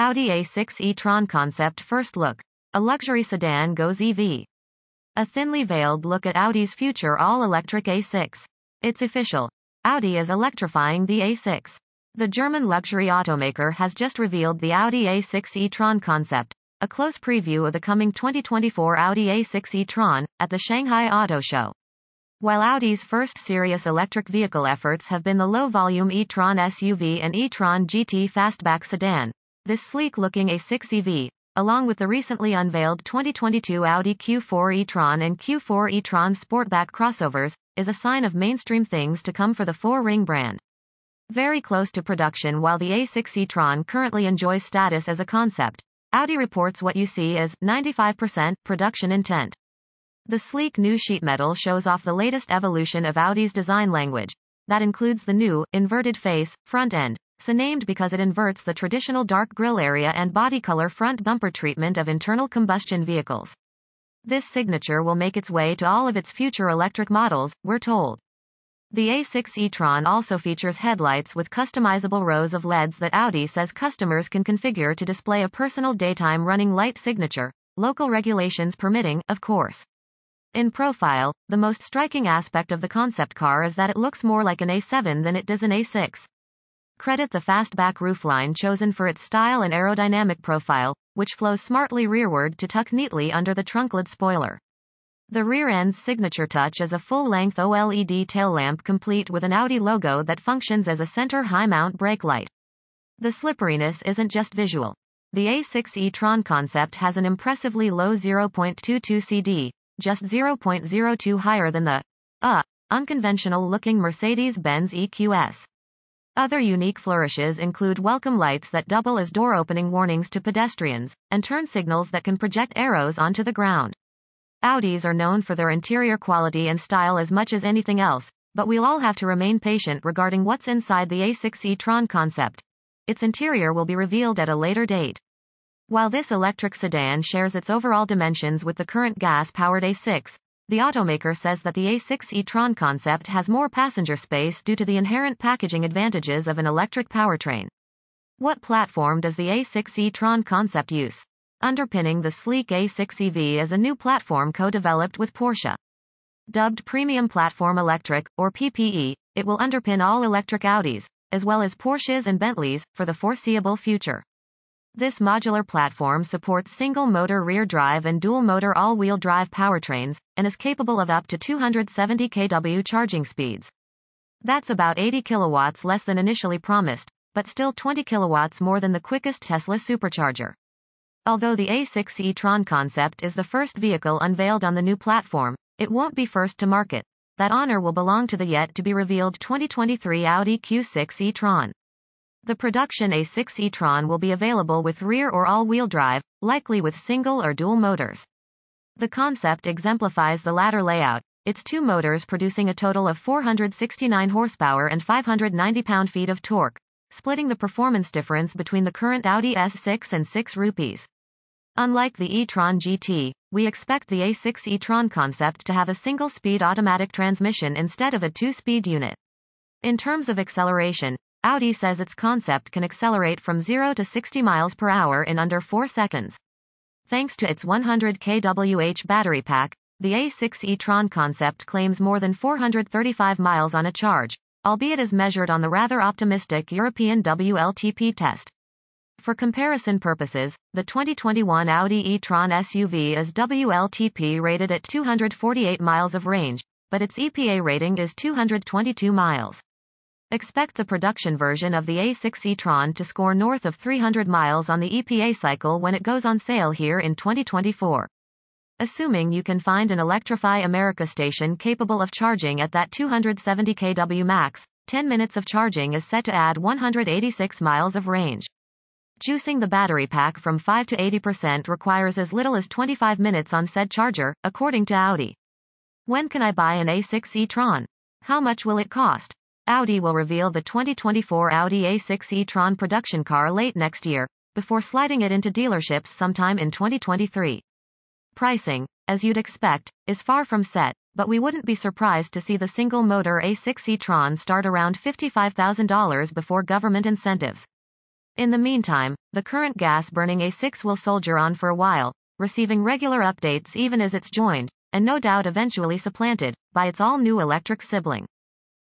Audi A6 e-tron concept first look. A luxury sedan goes EV. A thinly veiled look at Audi's future all-electric A6. It's official. Audi is electrifying the A6. The German luxury automaker has just revealed the Audi A6 e-tron concept, a close preview of the coming 2024 Audi A6 e-tron, at the Shanghai Auto Show. While Audi's first serious electric vehicle efforts have been the low-volume e-tron SUV and e-tron GT fastback sedan, this sleek-looking A6 EV, along with the recently unveiled 2022 Audi Q4 e-tron and Q4 e-tron Sportback crossovers, is a sign of mainstream things to come for the four-ring brand. Very close to production while the A6 e-tron currently enjoys status as a concept, Audi reports what you see as 95% production intent. The sleek new sheet metal shows off the latest evolution of Audi's design language. That includes the new, inverted face, front end, so named because it inverts the traditional dark grille area and body color front bumper treatment of internal combustion vehicles. This signature will make its way to all of its future electric models, we're told. The A6 e-tron also features headlights with customizable rows of LEDs that Audi says customers can configure to display a personal daytime running light signature, local regulations permitting, of course. In profile, the most striking aspect of the concept car is that it looks more like an A7 than it does an A6. Credit the fastback roofline chosen for its style and aerodynamic profile, which flows smartly rearward to tuck neatly under the trunklid spoiler. The rear end's signature touch is a full-length OLED tail lamp complete with an Audi logo that functions as a center high-mount brake light. The slipperiness isn't just visual. The A6 e-tron concept has an impressively low 0.22 CD, just 0.02 higher than the, uh, unconventional-looking Mercedes-Benz EQS. Other unique flourishes include welcome lights that double as door opening warnings to pedestrians, and turn signals that can project arrows onto the ground. Audis are known for their interior quality and style as much as anything else, but we'll all have to remain patient regarding what's inside the A6 e-tron concept. Its interior will be revealed at a later date. While this electric sedan shares its overall dimensions with the current gas-powered A6, the automaker says that the A6 e-tron concept has more passenger space due to the inherent packaging advantages of an electric powertrain. What platform does the A6 e-tron concept use? Underpinning the sleek A6 EV is a new platform co-developed with Porsche. Dubbed Premium Platform Electric, or PPE, it will underpin all electric Audis, as well as Porsches and Bentleys, for the foreseeable future. This modular platform supports single-motor rear drive and dual-motor all-wheel drive powertrains, and is capable of up to 270 kW charging speeds. That's about 80 kilowatts less than initially promised, but still 20 kilowatts more than the quickest Tesla supercharger. Although the A6 e-tron concept is the first vehicle unveiled on the new platform, it won't be first to market. That honor will belong to the yet-to-be-revealed 2023 Audi Q6 e-tron. The production A6 e-tron will be available with rear or all-wheel drive, likely with single or dual motors. The concept exemplifies the latter layout, its two motors producing a total of 469 horsepower and 590 pound-feet of torque, splitting the performance difference between the current Audi S6 and 6 rupees. Unlike the e-tron GT, we expect the A6 e-tron concept to have a single-speed automatic transmission instead of a two-speed unit. In terms of acceleration, Audi says its concept can accelerate from 0 to 60 miles per hour in under 4 seconds. Thanks to its 100 kWh battery pack, the A6 e-tron concept claims more than 435 miles on a charge, albeit as measured on the rather optimistic European WLTP test. For comparison purposes, the 2021 Audi e-tron SUV is WLTP rated at 248 miles of range, but its EPA rating is 222 miles. Expect the production version of the A6 e-tron to score north of 300 miles on the EPA cycle when it goes on sale here in 2024. Assuming you can find an Electrify America station capable of charging at that 270 kW max, 10 minutes of charging is set to add 186 miles of range. Juicing the battery pack from 5 to 80% requires as little as 25 minutes on said charger, according to Audi. When can I buy an A6 e-tron? How much will it cost? Audi will reveal the 2024 Audi A6 e-tron production car late next year, before sliding it into dealerships sometime in 2023. Pricing, as you'd expect, is far from set, but we wouldn't be surprised to see the single-motor A6 e-tron start around $55,000 before government incentives. In the meantime, the current gas-burning A6 will soldier on for a while, receiving regular updates even as it's joined, and no doubt eventually supplanted, by its all-new electric sibling.